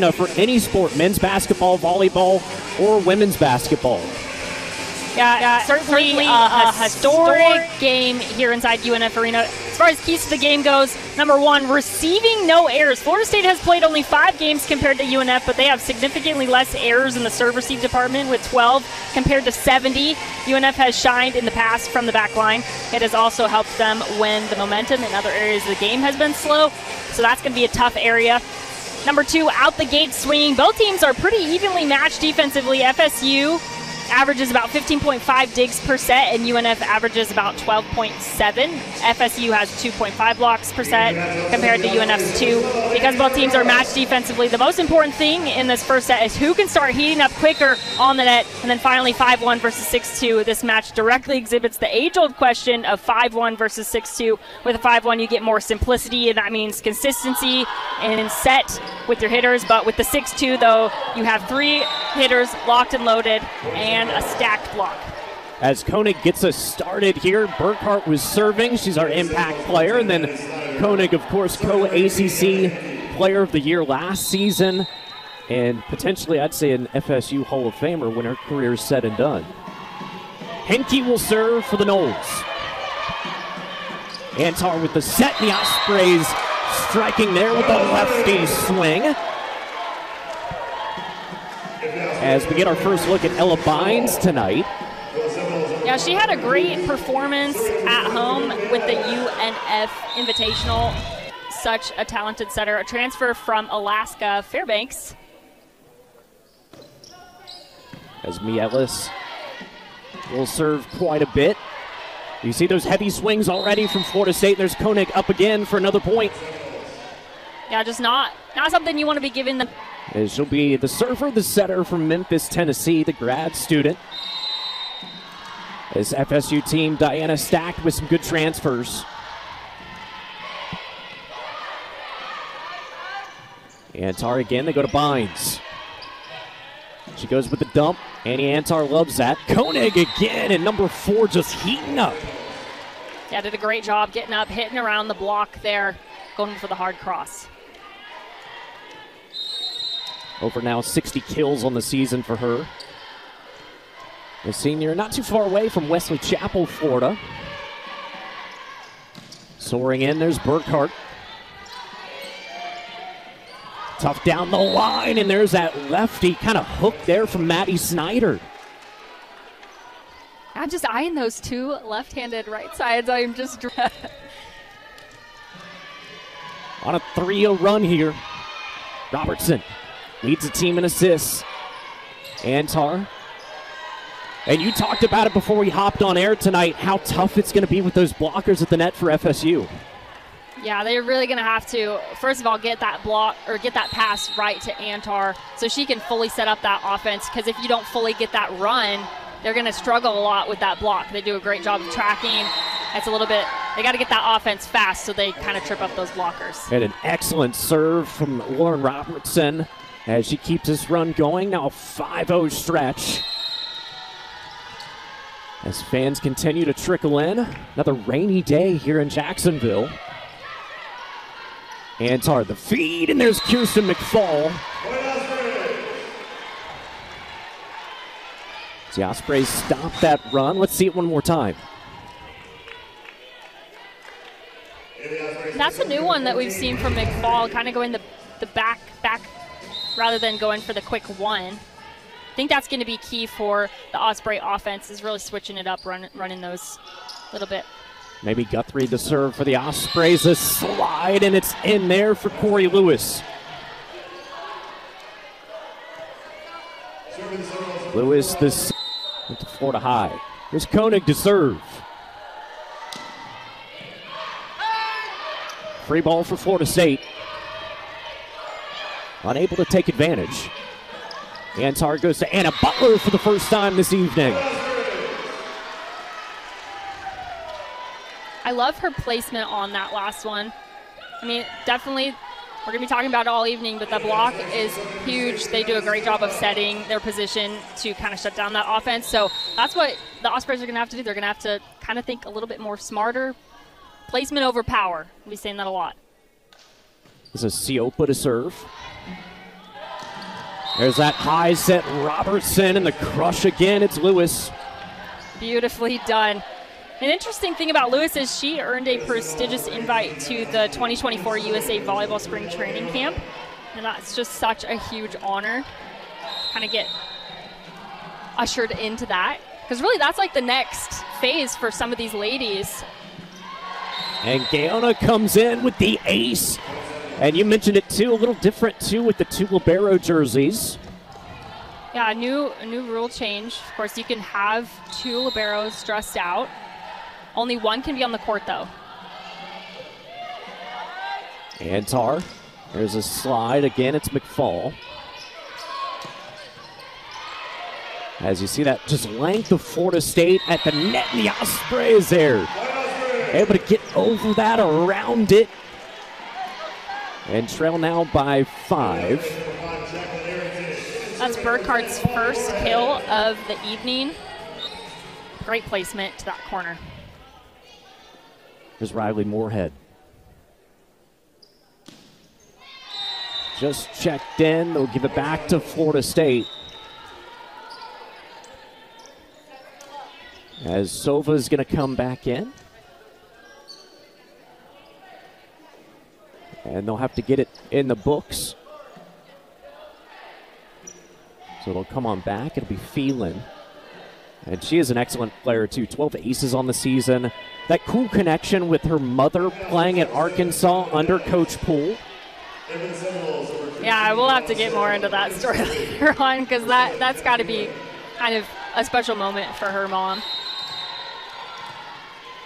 know, for any sport, men's basketball, volleyball, or women's basketball. Yeah, yeah certainly, certainly a, a historic game here inside UNF Arena. As far as keys to the game goes, number one, receiving no errors. Florida State has played only five games compared to UNF, but they have significantly less errors in the serve receive department with 12 compared to 70. UNF has shined in the past from the back line. It has also helped them when the momentum in other areas of the game has been slow, so that's going to be a tough area. Number two, out the gate swinging. Both teams are pretty evenly matched defensively. FSU averages about 15.5 digs per set, and UNF averages about 12.7. FSU has 2.5 blocks per set compared to UNF's two. Because both teams are matched defensively, the most important thing in this first set is who can start heating up quicker on the net, and then finally 5-1 versus 6-2. This match directly exhibits the age-old question of 5-1 versus 6-2. With a 5-1, you get more simplicity, and that means consistency and set with your hitters. But with the 6-2, though, you have three hitters locked and loaded, and and a stacked block. As Koenig gets us started here, Burkhart was serving. She's our impact player. And then Koenig, of course, co ACC player of the year last season. And potentially, I'd say an FSU Hall of Famer when her career is said and done. Henke will serve for the Noles. Antar with the set, the Ospreys striking there with a lefty swing as we get our first look at Ella Bynes tonight. Yeah, she had a great performance at home with the UNF Invitational. Such a talented setter. A transfer from Alaska Fairbanks. As Mielis will serve quite a bit. You see those heavy swings already from Florida State. There's Koenig up again for another point. Yeah, just not not something you want to be giving them. As she'll be the server, the setter from Memphis, Tennessee, the grad student. This FSU team, Diana stacked with some good transfers. Antar again, they go to Bynes. She goes with the dump. Annie Antar loves that. Koenig again, and number four just heating up. Yeah, did a great job getting up, hitting around the block there, going for the hard cross. Over now 60 kills on the season for her. The senior not too far away from Wesley Chapel, Florida. Soaring in, there's Burkhart. Tough down the line, and there's that lefty kind of hook there from Maddie Snyder. I'm just eyeing those two left-handed right sides. I'm just on a 3-0 run here. Robertson leads the team in assists. Antar. And you talked about it before we hopped on air tonight, how tough it's going to be with those blockers at the net for FSU. Yeah, they're really going to have to, first of all, get that block or get that pass right to Antar so she can fully set up that offense. Because if you don't fully get that run, they're going to struggle a lot with that block. They do a great job of tracking. It's a little bit, they got to get that offense fast so they kind of trip up those blockers. And an excellent serve from Lauren Robertson as she keeps this run going. Now a 5 0 stretch. As fans continue to trickle in. Another rainy day here in Jacksonville. Antar, the feed, and there's Kirsten McFall. The Ospreys stop that run. Let's see it one more time. That's a new one that we've seen from McFall, kind of going the, the back back rather than going for the quick one. I think that's going to be key for the Osprey offense is really switching it up, run, running those a little bit. Maybe Guthrie to serve for the Ospreys. A slide, and it's in there for Corey Lewis. Lewis this into Florida High. Here's Koenig to serve. Free ball for Florida State unable to take advantage. Antar goes to Anna Butler for the first time this evening. I love her placement on that last one. I mean, definitely, we're going to be talking about it all evening, but the block is huge. They do a great job of setting their position to kind of shut down that offense. So that's what the Ospreys are going to have to do. They're going to have to kind of think a little bit more smarter. Placement over power. We'll be saying that a lot. This is Siopa to serve. There's that high set Robertson and the crush again. It's Lewis. Beautifully done. An interesting thing about Lewis is she earned a prestigious invite to the 2024 USA Volleyball Spring Training Camp. And that's just such a huge honor. Kind of get ushered into that. Because really, that's like the next phase for some of these ladies. And Gaona comes in with the ace. And you mentioned it too, a little different too with the two Libero jerseys. Yeah, a new, a new rule change. Of course, you can have two Liberos dressed out. Only one can be on the court, though. Antar. There's a slide. Again, it's McFall. As you see that just length of Florida State at the net, and the Osprey is there. Able to get over that, around it. And trail now by five. That's Burkhart's first kill of the evening. Great placement to that corner. Here's Riley Moorhead. Just checked in. They'll give it back to Florida State. As Sova is going to come back in. And they'll have to get it in the books. So it'll come on back. It'll be Phelan. And she is an excellent player, too. 12 aces on the season. That cool connection with her mother playing at Arkansas under Coach Poole. Yeah, we'll have to get more into that story later on because that, that's got to be kind of a special moment for her mom.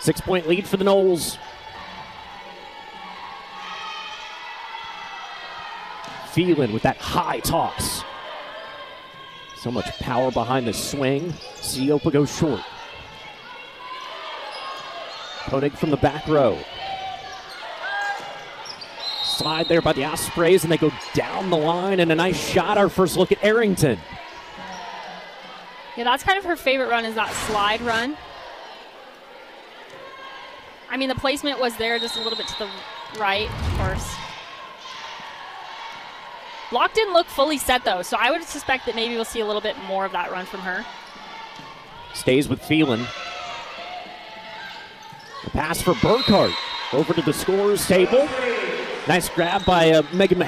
Six point lead for the Noles. Phelan with that high toss. So much power behind the swing. Siopa goes short. Koenig from the back row. Slide there by the Ospreys, and they go down the line, and a nice shot. Our first look at Arrington. Yeah, that's kind of her favorite run is that slide run. I mean, the placement was there just a little bit to the right, of course. Block didn't look fully set, though, so I would suspect that maybe we'll see a little bit more of that run from her. Stays with Phelan. A pass for Burkhart. Over to the scorer's table. Nice grab by uh, Megan.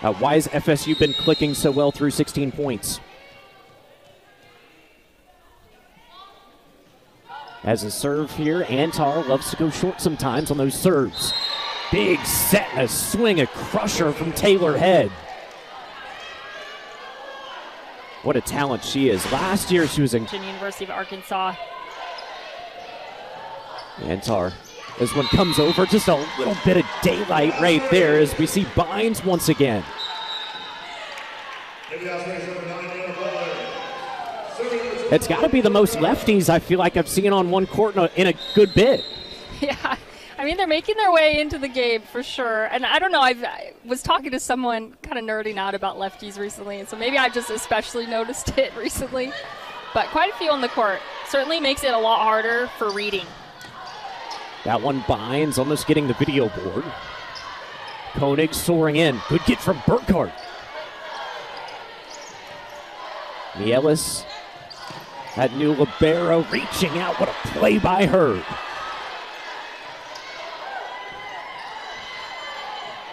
Uh, why has FSU been clicking so well through 16 points? As a serve here, Antar loves to go short sometimes on those serves. Big set and a swing, a crusher from Taylor Head. What a talent she is. Last year she was in University of Arkansas. Antar. This one comes over, just a little bit of daylight right there as we see Bynes once again. It's got to be the most lefties I feel like I've seen on one court in a, in a good bit. Yeah. I mean, they're making their way into the game for sure. And I don't know, I've, I was talking to someone kind of nerding out about lefties recently, and so maybe I just especially noticed it recently. But quite a few on the court. Certainly makes it a lot harder for reading. That one Bynes, almost getting the video board. Koenig soaring in. Good get from Burkhart. Mielis, that new libero reaching out. What a play by her.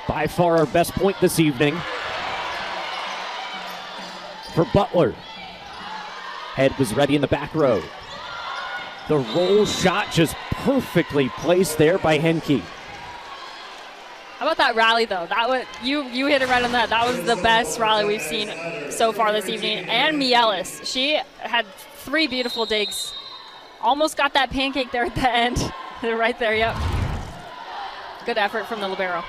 By far our best point this evening. For Butler. Head was ready in the back row. The roll shot just perfectly placed there by Henke. How about that rally though? That was you you hit it right on that. That was the best rally we've seen so far this evening. And Mielis, she had three beautiful digs. Almost got that pancake there at the end. They're right there, yep. Good effort from the libero.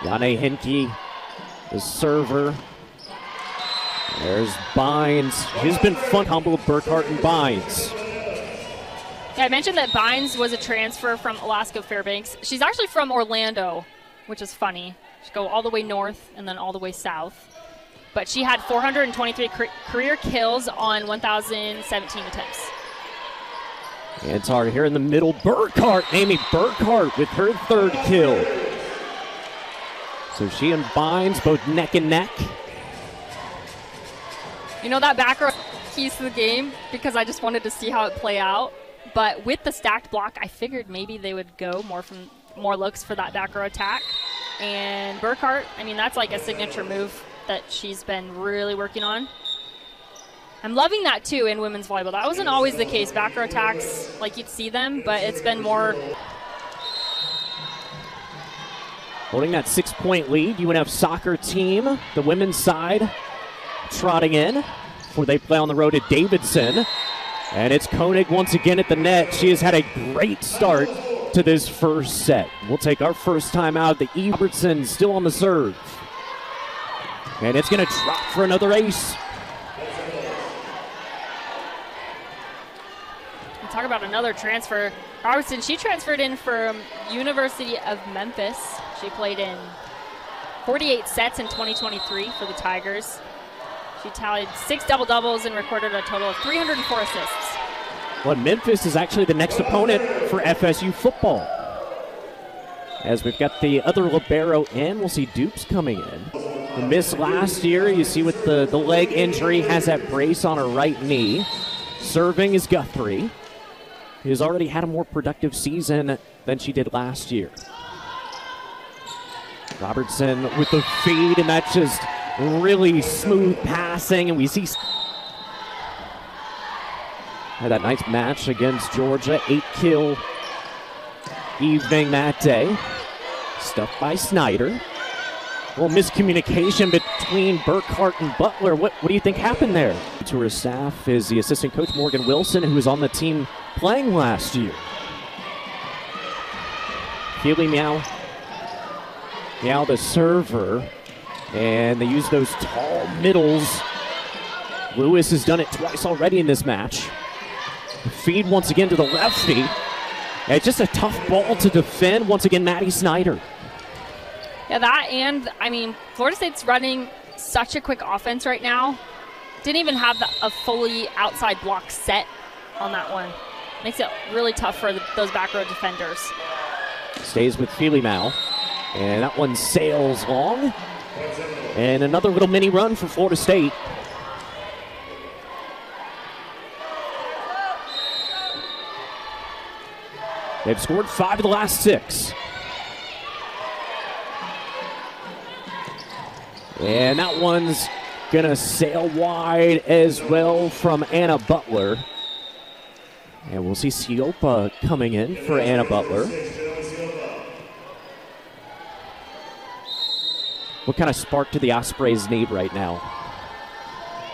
Yane Henke, the server. There's Bynes. He's been fun, humble with Burkhart and Bynes. Yeah, I mentioned that Bynes was a transfer from Alaska Fairbanks. She's actually from Orlando, which is funny. She go all the way north and then all the way south. But she had 423 career kills on 1,017 attempts. Antar here in the middle. Burkhart, Amy Burkhart with her third kill. So she and Bynes both neck and neck. You know that back row keys to the game because I just wanted to see how it play out. But with the stacked block, I figured maybe they would go more from more looks for that back row attack. And Burkhart, I mean, that's like a signature move that she's been really working on. I'm loving that too in women's volleyball. That wasn't always the case. Back row attacks, like you'd see them, but it's been more. Holding that six point lead, UNF soccer team, the women's side, trotting in before they play on the road at Davidson. And it's Koenig once again at the net. She has had a great start to this first set. We'll take our first time out. The Evertson still on the serve. And it's going to drop for another ace. talk about another transfer. Robertson, she transferred in from University of Memphis. She played in 48 sets in 2023 for the Tigers. She tallied six double doubles and recorded a total of 304 assists. Well, Memphis is actually the next opponent for FSU football. As we've got the other libero in, we'll see Dupes coming in. The miss last year, you see with the, the leg injury, has that brace on her right knee. Serving is Guthrie, who's already had a more productive season than she did last year. Robertson with the feed, and that's just really smooth passing, and we see had that nice match against Georgia, eight kill evening that day. Stuffed by Snyder. Little miscommunication between Burkhart and Butler. What, what do you think happened there? To her staff is the assistant coach Morgan Wilson, who was on the team playing last year. Keely Meow. Meow the server. And they use those tall middles. Lewis has done it twice already in this match. Feed once again to the lefty. And it's just a tough ball to defend. Once again, Maddie Snyder. Yeah, that and, I mean, Florida State's running such a quick offense right now. Didn't even have the, a fully outside block set on that one. Makes it really tough for the, those back row defenders. Stays with Feely Mal. And that one sails long. And another little mini run for Florida State. They've scored five of the last six. And that one's going to sail wide as well from Anna Butler. And we'll see Siopa coming in for Anna Butler. What kind of spark do the Ospreys need right now?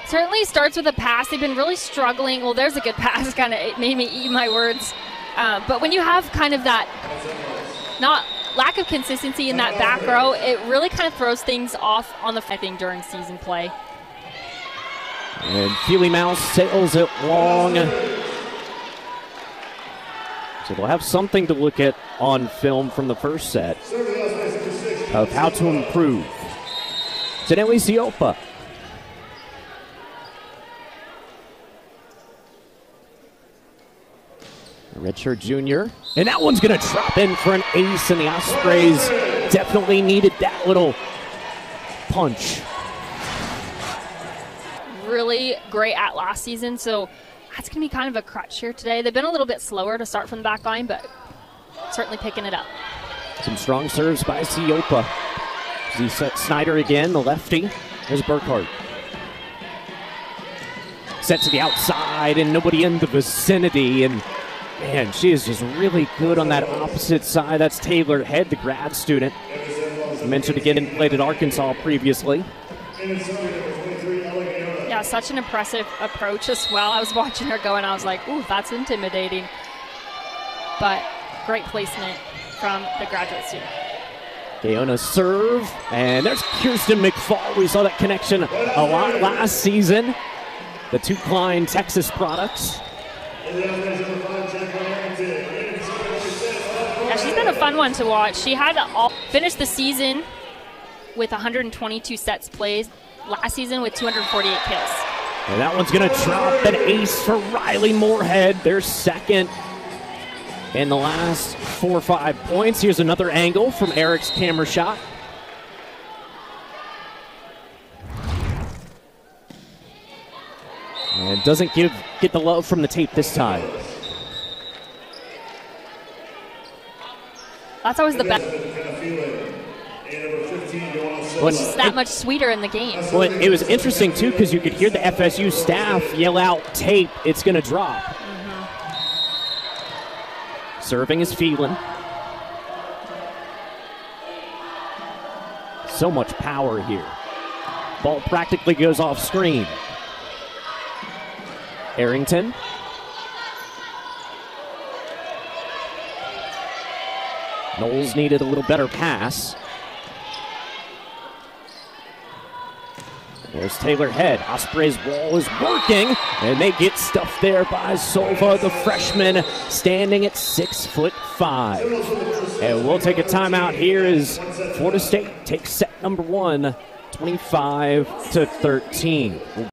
Certainly starts with a pass. They've been really struggling. Well, there's a good pass. Kind of made me eat my words. Uh, but when you have kind of that not lack of consistency in that back row, it really kind of throws things off on the I think during season play. And Feely Mouse sails it long. So they'll have something to look at on film from the first set of how to improve. Zanelli Siopa. Redshirt junior. And that one's going to drop in for an ace, and the Ospreys definitely needed that little punch. Really great at last season, so that's going to be kind of a crutch here today. They've been a little bit slower to start from the back line, but certainly picking it up. Some strong serves by Siopa. See Snyder again, the lefty. There's Burkhart. Set to the outside, and nobody in the vicinity, and Man, she is just really good on that opposite side. That's Taylor Head, the grad student. Mentioned again and played at Arkansas previously. Yeah, such an impressive approach as well. I was watching her go and I was like, ooh, that's intimidating. But great placement from the graduate student. Gaona serve, and there's Kirsten McFall. We saw that connection a lot last season. The two Klein Texas products. Yeah, she's been a fun one to watch. She had all finished the season with 122 sets played. Last season with 248 kills. And that one's going to drop an ace for Riley Moorhead, their second in the last four or five points. Here's another angle from Eric's camera shot. And doesn't give get the love from the tape this time. That's always the best. When- It's just that much sweeter in the game. Well, it, it was interesting too because you could hear the FSU staff yell out, "Tape, it's going to drop." Mm-hmm. Serving is Phelan. So much power here. Ball practically goes off screen. Arrington. Noles needed a little better pass. There's Taylor Head. Osprey's wall is working, and they get stuffed there by Sova, the freshman, standing at six foot five. And we'll take a timeout here as Florida State takes set number one, 25 to 13.